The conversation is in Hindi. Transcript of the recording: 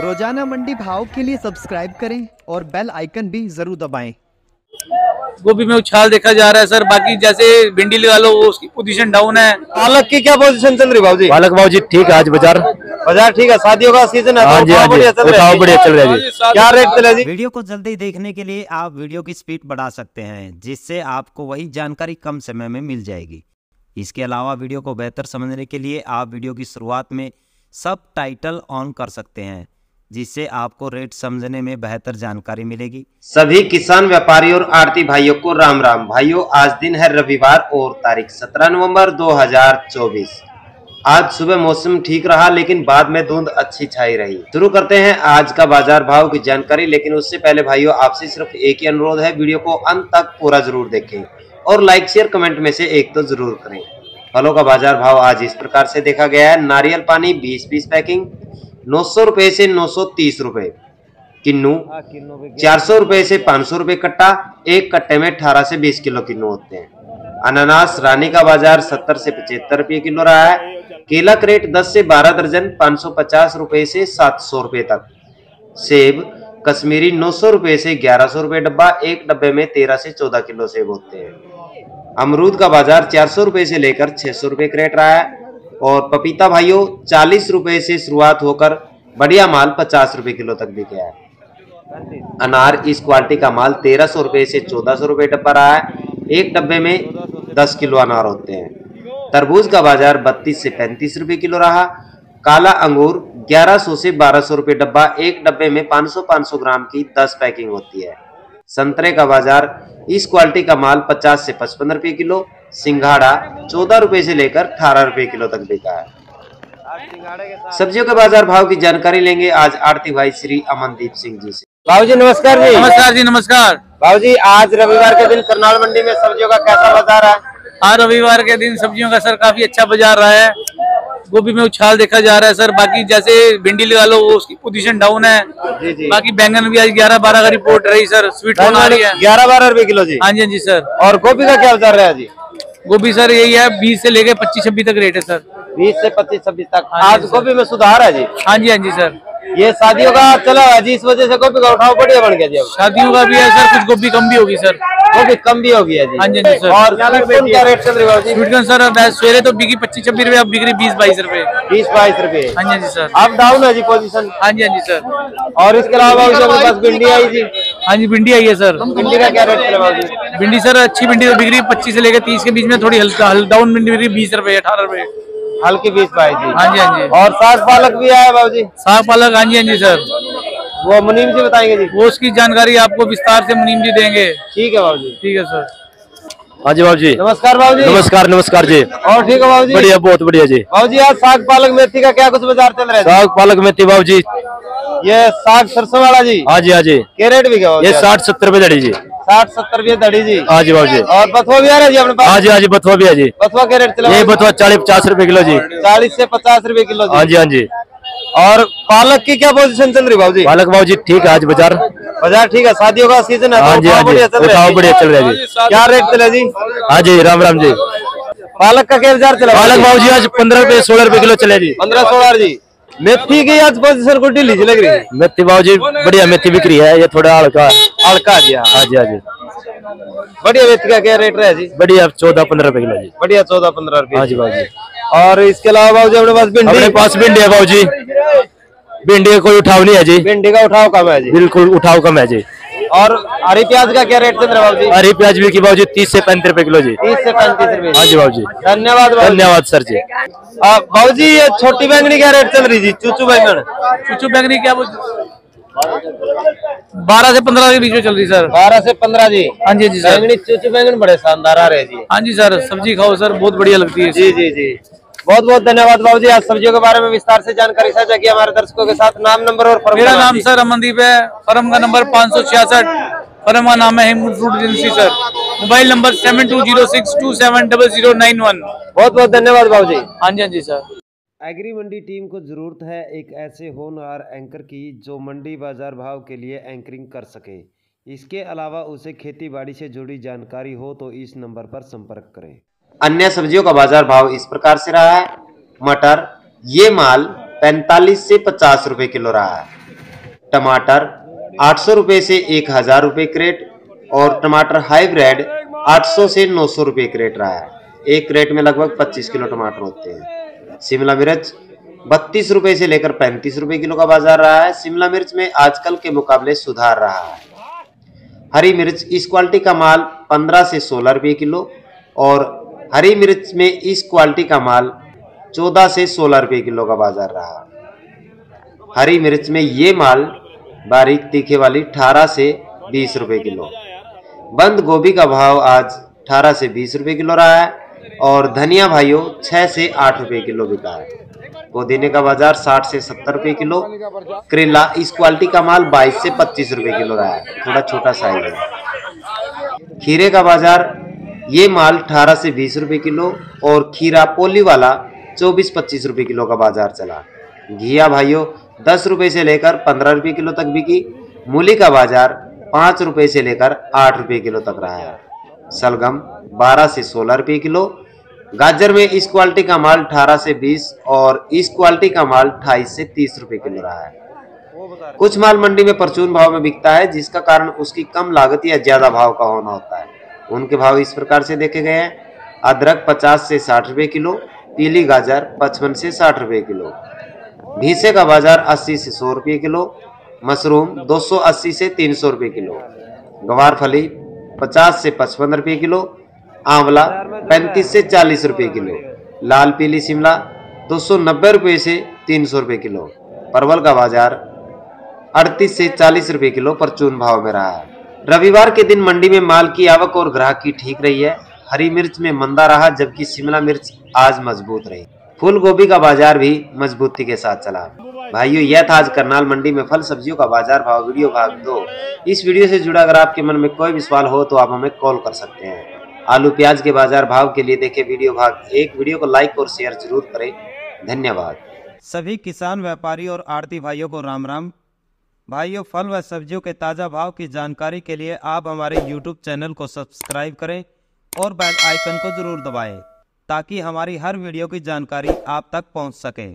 रोज़ाना मंडी भाव के लिए सब्सक्राइब करें और बेल आइकन भी ज़रूर दबाएँ। गोभी में उछाल देखा जा रहा है सर। बाकी जैसे भिंडी लगा लो उसकी पोजीशन डाउन है। पालक की क्या पोजीशन चल रही भाव जी पालक भाव जी ठीक है आज बाज़ार। बाज़ार ठीक है शादियों का सीज़न है हाँ तो जी हाँ जी। बढ़िया चल रहा उठाव है बढ़िया चल रहा है जी। क्या रेट चले जी? वीडियो को जल्दी देखने के लिए आप वीडियो की स्पीड बढ़ा सकते हैं जिससे आपको वही जानकारी कम समय में मिल जाएगी। इसके अलावा वीडियो को बेहतर समझने के लिए आप वीडियो की शुरुआत में सब टाइटल ऑन कर सकते हैं, जिससे आपको रेट समझने में बेहतर जानकारी मिलेगी। सभी किसान व्यापारी और आरती भाइयों को राम राम। भाइयों, आज दिन है रविवार और तारीख 17 नवंबर 2024 आज सुबह मौसम ठीक रहा लेकिन बाद में धुंध अच्छी छाई रही। शुरू करते हैं आज का बाज़ार भाव की जानकारी लेकिन उससे पहले भाइयों आपसे सिर्फ़ एक ही अनुरोध है वीडियो को अंत तक पूरा ज़रूर देखें और लाइक शेयर कमेंट में से एक तो ज़रूर करें। फलों का बाज़ार भाव आज इस प्रकार से देखा गया है। नारियल पानी 20 बीस पैकिंग नौ सौ रुपए से नौ सौ तीस रुपए किन्नू चार सौ रुपए से पाँच सौ रुपए कट्टा एक कट्टे में अठारह से बीस किलो किन्नू होते हैं। अनानास रानी का बाज़ार सत्तर से पचहत्तर रुपये किलो रहा है। केला क्रेट दस से बारह दर्जन पाँच सौ पचास रुपए से सात सौ रुपए तक। सेब, कश्मीरी नौ सौ रुपए से ग्यारह सौ रुपए डब्बा, एक डब्बे में तेरह से चौदह किलो सेब होते हैं। अमरूद का बाज़ार चार सौ रुपए से लेकर छह सौ रुपए क्रेट रहा है और पपीता भाइयों, चालीस रुपए से शुरुआत होकर बढ़िया माल पचास रुपए किलो तक बिके है। अनार इस क्वालिटी का माल तेरह सौ रुपए से चौदह सौ रुपए डब्बा रहा है। एक डब्बे में दस किलो अनार होते हैं। तरबूज का बाज़ार बत्तीस से पैंतीस रुपए किलो रहा। काला अंगूर ग्यारह सौ से बारह सौ रुपए डब्बा एक डब्बे में पाँच सौ पाँच सौ ग्राम की दस पैकिंग होती है। संतरे का बाज़ार इस क्वालिटी का माल पचास से पचपन रुपए किलो सिंघाड़ा चौदह रुपए से लेकर अठारह रुपए किलो तक बिका है। सब्जियों के बाज़ार भाव की जानकारी लेंगे आज आरती भाई श्री अमनदीप सिंह जी से। बाबू जी नमस्कार जी। नमस्कार जी नमस्कार। बाबू जी आज रविवार के दिन करनाल मंडी में सब्जियों का कैसा बाज़ार है? आज रविवार के दिन सब्जियों का सर काफ़ी अच्छा बाज़ार रहा है। गोभी में उछाल देखा जा रहा है सर। बाकी जैसे भिंडी लगा लो वो उसकी पोजीशन डाउन है। जी जी। बाकी बैंगन भी आज ग्यारह बारह का रिपोर्ट रही सर। स्वीट होने रही है। ग्यारह बारह रुपए किलो जी। हाँ जी हाँ जी सर। और गोभी का क्या बाज़ार रहा है जी? गोभी सर यही है बीस से लेके पच्चीस छब्बीस तक रेट है सर। बीस से पच्चीस छब्बीस तक। हाँ आज गोभी में सुधार है जी? हाँ जी हाँ जी सर। ये शादियों का चला है जी इस वजह से गोभी का उठाव बढ़िया बन गया जी शादियों का भी है सर कुछ गोभी कम भी होगी सर। गोभी कम भी हो गया जी हाँ जी, हाँ जी, सर। और क्या रेट चल रही है जी स्वीट सर अब सवेरे तो बिकी पच्चीस छब्बीस रुपए अब बिक रही बीस बाईस रुपए बीस बाईस रुपए हाँ जी हाँ जी सर अब डाउन है जी पोजीशन हाँ जी हाँ जी सर और इसके अलावा जी पास भिंडी आई जी हाँ जी भिंडी आई है सर भिंडी का क्या रेट चला बाबू जी भिंडी सर अच्छी भिंडी तो बिक रही है पच्चीस से लेकर तीस के बीच में थोड़ी हल्का हल डाउन भिंडी बिक रही है बीस रुपए अठारह रुपए हल्की बीस बाईस जी हाँ जी हाँ जी और साग पालक भी आया बाबू जी साग पालक हाँ जी हाँ जी सर वो मुनीम जी बताएँगे जी। वो उसकी जानकारी आपको विस्तार से मुनीम जी देंगे। ठीक है बाबू जी ठीक है सर। हाँ जी बाबू जी नमस्कार बाबू जी नमस्कार नमस्कार जी। और ठीक है बाबू जी बढ़िया बहुत बढ़िया जी। बाबू जी आज साग पालक मेथी का क्या कुछ बाज़ार चल रहा है? साग पालक मेथी बाबू जी ये साग सरसों वाला जी। हाँ जी हाँ जी। के रेट भी क्या ये साठ सत्तर रुपए दड़ी जी। साठ सत्तर रुपये दड़ी जी। हाँ जी बाबू जी और बथुआ भी आ रहा है जी अपने हाँ जी हाँ जी बथुआ भी है जी। बथुआ के रेट चला ये बथुआ चालीस पचास रुपए किलो जी। चालीस से पचास रुपए किलो हाँ जी हाँ जी। और पालक की क्या पोजीशन चल रही जी पालक बाबू जी ठीक है आज बाज़ार। बाज़ार ठीक है शादियों का सीज़न है हाँ तो जी हाँ जी। बढ़िया चल रहा है। बढ़िया चल रहा है जी। क्या रेट चले जी? हाँ जी राम राम जी। पालक का क्या बाज़ार चला पालक बाबू जी आज पंद्रह रुपए सोलह रुपए किलो चले जी। पंद्रह सोलह जी। मेथी की आज पोजीशन को ढीली लग रही है। मेथी बाबू जी बढ़िया मेथी बिक्री है ये थोड़ा हल्का। हल्का जी हाँ। हाँ जी हाँ जी। बढ़िया मेथी का क्या रेट रहा जी? बढ़िया चौदह पंद्रह रुपए किलो जी। बढ़िया चौदह पंद्रह रुपए हाँ जी बाबू जी और इसके अलावा बाबू जी अपने पास भिंडी? पास भिंडी है बाबू जी भिंडी का कोई उठाव नहीं है जी। भिंडी का उठाव कम है जी। बिल्कुल उठाव कम है जी। और हरी प्याज का क्या रेट चल रहा है बाबू जी? हरी प्याज भी की बाबू तीस से पैंतीस रुपए किलो जी। तीस से पैंतीस रुपए। हाँ जी बाबू जी। धन्यवाद धन्यवाद सर जी। बाबू जी ये छोटी बैंगनी क्या रेट चल रही जी? चूचू बैंगन। चूचू बैंगनी क्या बारह से पंद्रह के बीच में चल रही सर। बारह से पंद्रह जी। हाँ जी जी सर। बैंगनी चूचू बैंगन बड़े शानदार आ रहे जी। हाँ जी सर। सब्ज़ी खाओ सर। बहुत बढ़िया लगती है। जी जी जी। बहुत बहुत धन्यवाद बाबू जी आज सब्जियों के बारे में विस्तार से जानकारी साझा की हमारे दर्शकों के साथ। नाम नंबर और फर्म मेरा नाम सर अमनदीप है। फर्म का नंबर पाँच सौ छियासठ। फर्म का नाम है fruit agency sir. Mobile number seven two zero six two seven double zero nine one. बहुत बहुत धन्यवाद बाबू जी हाँ जी हाँ जी सर। एग्री मंडी टीम को ज़रूरत है एक ऐसे होनहार एंकर की जो मंडी बाज़ार भाव के लिए एंकरिंग कर सके। इसके अलावा उसे खेती बाड़ी से जुड़ी जानकारी हो तो इस नंबर पर संपर्क करें। अन्य सब्जियों का बाज़ार भाव इस प्रकार से रहा है। मटर, ये माल 45 से 50 रुपए किलो रहा है। टमाटर 800 रुपए से 1000 रुपए क्रेट और टमाटर हाइब्रिड 800 से 900 रुपए क्रेट रहा है। एक क्रेट में लगभग 25 किलो टमाटर होते हैं। शिमला मिर्च, बत्तीस रुपए से लेकर पैंतीस रुपए किलो का बाज़ार रहा है। शिमला मिर्च में आजकल के मुकाबले सुधार रहा है। हरी मिर्च, इस क्वालिटी का माल 15 से 16 रुपए किलो और हरी मिर्च में इस क्वालिटी का माल 14 से 16 रुपए किलो का बाज़ार रहा। हरी मिर्च में ये माल बारीक तीखे वाली 18 से 20 रुपए किलो। बंद गोभी का भाव आज 18 से 20 रुपए किलो रहा है और धनिया भाइयों 6 से 8 रुपए किलो बिका है। पुदीने का बाज़ार 60 से 70 रुपए किलो। करेला इस क्वालिटी का माल 22 से 25 रुपए किलो रहा है। थोड़ा छोटा साइज़ है। खीरे का बाज़ार ये माल 18 से 20 रुपए किलो और खीरा पोली वाला 24-25 रुपए किलो का बाज़ार चला। घिया भाइयों 10 रुपए से लेकर 15 रुपए किलो तक बिकी। मूली का बाज़ार 5 रुपए से लेकर 8 रुपए किलो तक रहा है। सलगम 12 से 16 रुपए किलो। गाजर में इस क्वालिटी का माल 18 से 20 और इस क्वालिटी का माल 28 से 30 रुपए किलो रहा है। कुछ माल मंडी में परचून भाव में बिकता है, जिसका कारण उसकी कम लागत या ज़्यादा भाव का होना होता है। उनके भाव इस प्रकार से देखे गए हैं। अदरक 50 से 60 रुपए किलो, पीली गाजर 55 से 60 रुपए किलो। भीसे का बाज़ार 80 से 100 रुपए किलो, मशरूम 280 से 300 रुपए किलो। गवार फली 50 से 55 रुपए किलो, आंवला 35 से 40 रुपए किलो, लाल पीली शिमला दो सौ नब्बे रुपये से तीन सौ रुपये किलो। परवल का बाज़ार अड़तीस से चालीस रुपए किलो, परचून भाव में रहा है। रविवार के दिन मंडी में माल की आवक और ग्राहक की ठीक रही है। हरी मिर्च में मंदा रहा, जबकि शिमला मिर्च आज मज़बूत रही। फूल गोभी का बाज़ार भी मजबूती के साथ चला। भाइयों, यह था आज करनाल मंडी में फल सब्जियों का बाज़ार भाव। वीडियो भाग दो। इस वीडियो से जुड़ा अगर आपके मन में कोई भी सवाल हो तो आप हमें कॉल कर सकते हैं। आलू प्याज के बाज़ार भाव के लिए देखें वीडियो भाग एक। वीडियो को लाइक और शेयर ज़रूर करें। धन्यवाद। सभी किसान, व्यापारी और आरती भाइयों को राम राम भाइयों, फल व सब्जियों के ताज़ा भाव की जानकारी के लिए आप हमारे यूट्यूब चैनल को सब्सक्राइब करें और बेल आइकन को ज़रूर दबाएँ ताकि हमारी हर वीडियो की जानकारी आप तक पहुँच सके।